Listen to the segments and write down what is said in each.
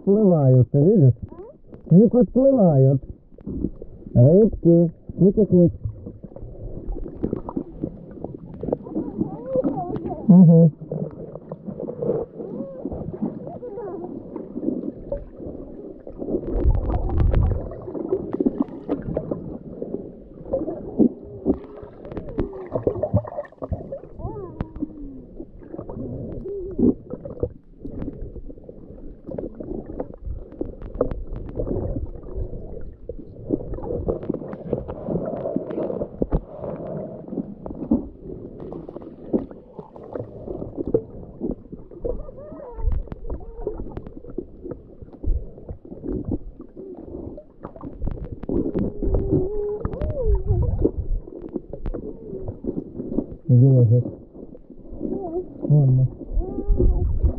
подплывают, ты видишь? Не подплывают. Рыбки. Куча куч. Угу. do with it. Olma.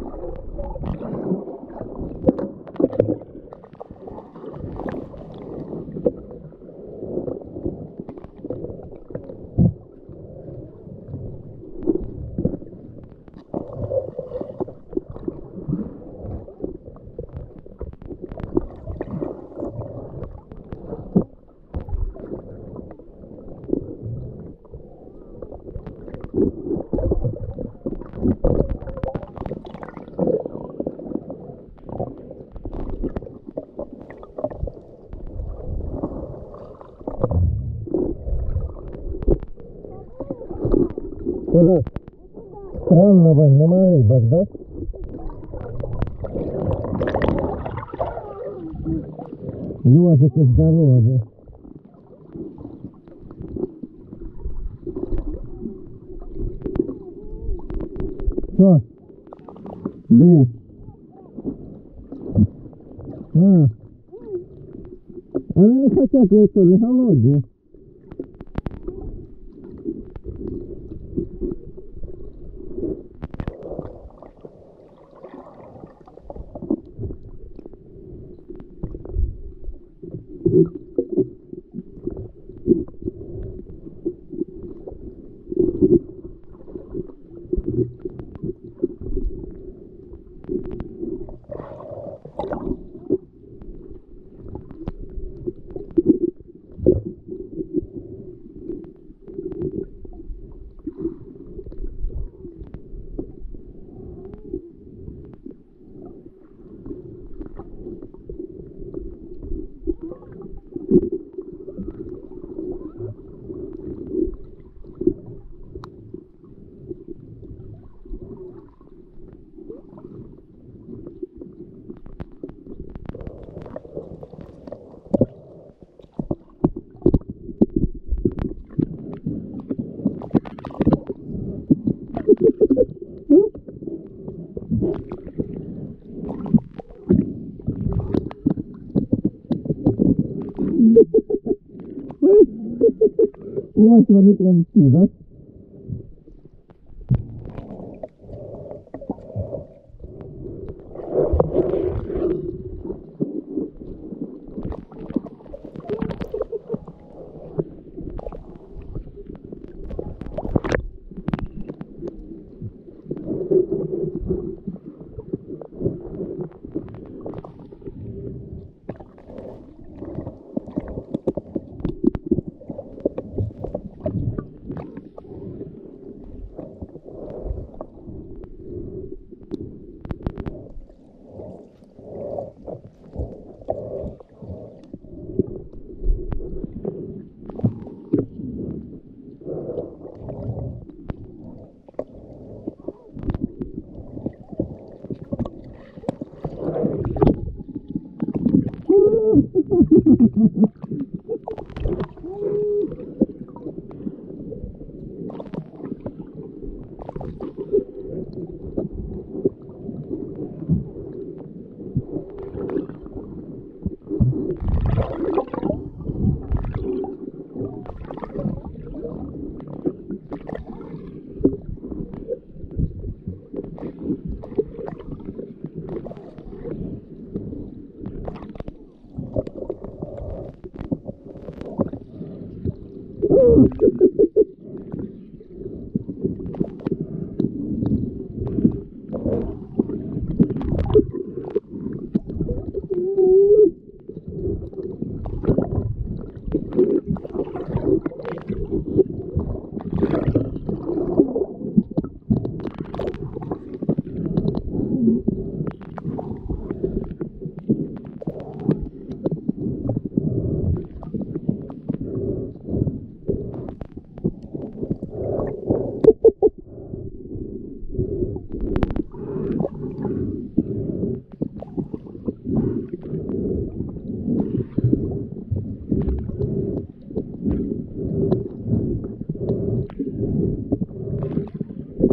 Куда? Странно, нема рибок, да? Ёжики здорові. Що? Де? А. Вони не хочуть яйцо, не голодні. Ось вони прям всі, да? Woo!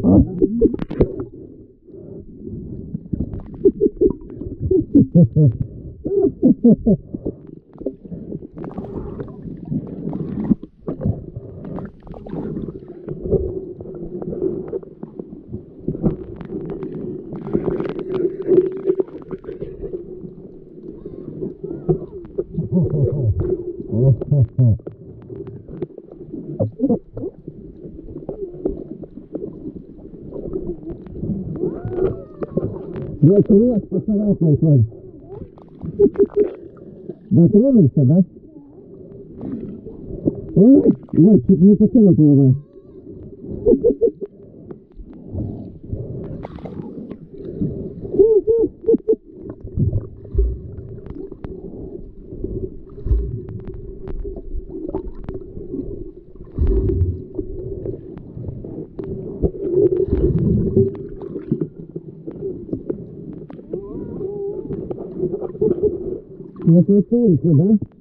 Ha, ha, ha. Lietuvės pasarok laisvai. Bet rūmės tada. Oi, oi, kaip nepasarok labai. На крутульку, да?